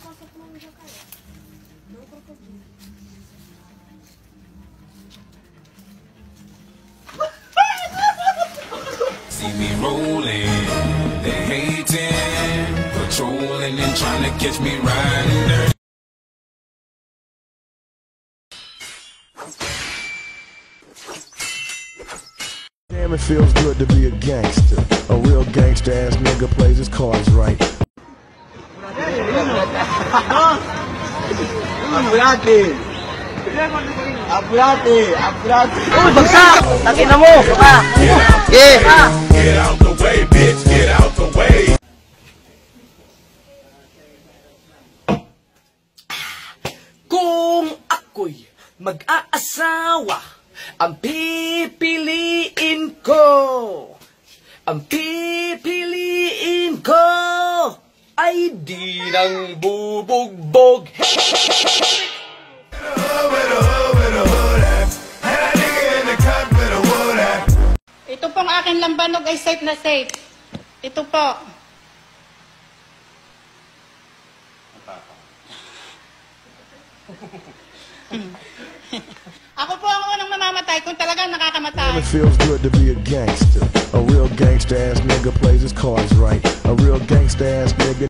Pasok mo siya kaya. No crocodile. See me rolling, they hating, patrolling and trying to catch me riding dirty. Damn, it feels good to be a gangster. A real gangster ass nigga plays his cards right. Apurate! Apurate! Apurate! Uy, bagsak! Takina mo! Baka! Yeah! Get out the way, bitch, get out the way. Kung ako'y mag-aasawa, ang pipiliin ko, ang pipiliin ko, ay di nang bubugbog. Ito pong aking lambanog ay safe na safe. Ito po. Ako po ang unang mamamatay kung talagang nakakamatay. It feels good to be a gangster. A real gangster ass nigga plays his cards right. A real gangster ass nigga.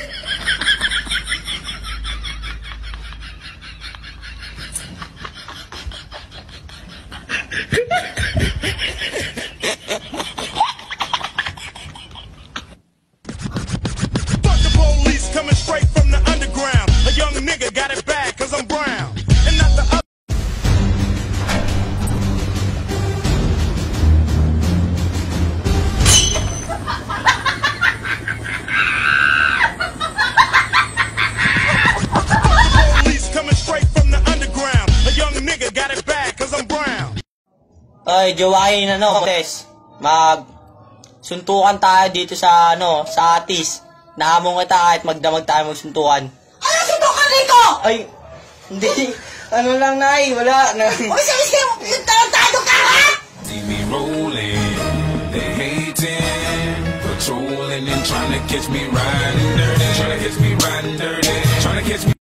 Ay, jowain ano, Kores. Mag suntukan tayo dito sa ano, sa Atis. Nahamon kita kahit magdamag tayo magsuntukan. Ano suntukan rito? Ay, hindi. Ano lang, Nay, wala. Na, O sige, sige, tarantado ka ha? See me rolling, they hating, patrolling and trying to catch me riding dirty. Trying to catch me riding dirty. Trying to catch me.